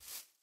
you